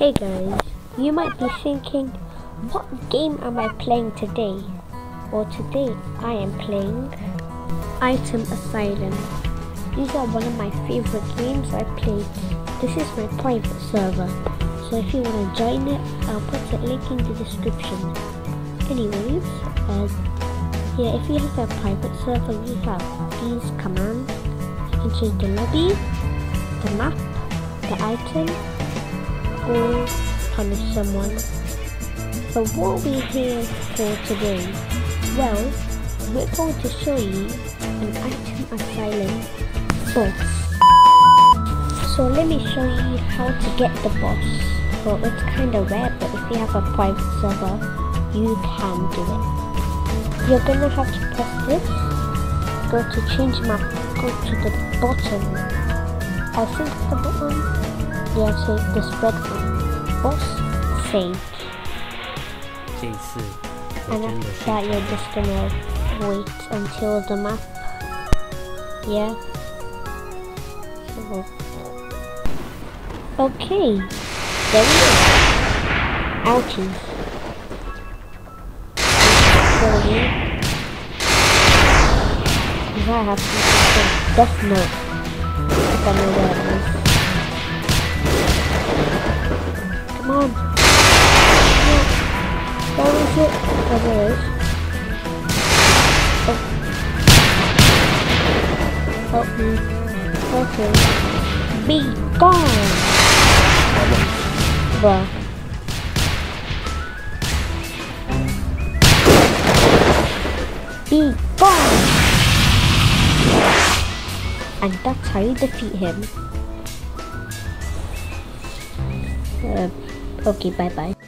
Hey guys, you might be thinking, what game am I playing today? Well today I am playing Item Asylum. These are one of my favorite games I played. This is my private server, so if you want to join it, I'll put a link in the description. Anyways, uh, yeah, if you have a private server, you have these commands. You can change the lobby, the map, the item, or punish someone. So what are we here for today? Well, we're going to show you an item asylum boss. So let me show you how to get the boss. Well, it's kinda rare, but if you have a private server, you can do it. You're gonna have to press this, go to change map, go to the bottom. I think the bottom Yeah, so the spread one. Boss, save. 这一次我 And 真的 after 是 that, you're just gonna wait until the map. Yeah. So- Okay. There we go. Ouchies. So you. If I have something, Death Note. If I know where it is. Come on. Is it? Oh, there it is. Oh. Help me. Okay. Be gone! Bruh. Be gone! And that's how you defeat him. Uh, okay, bye bye.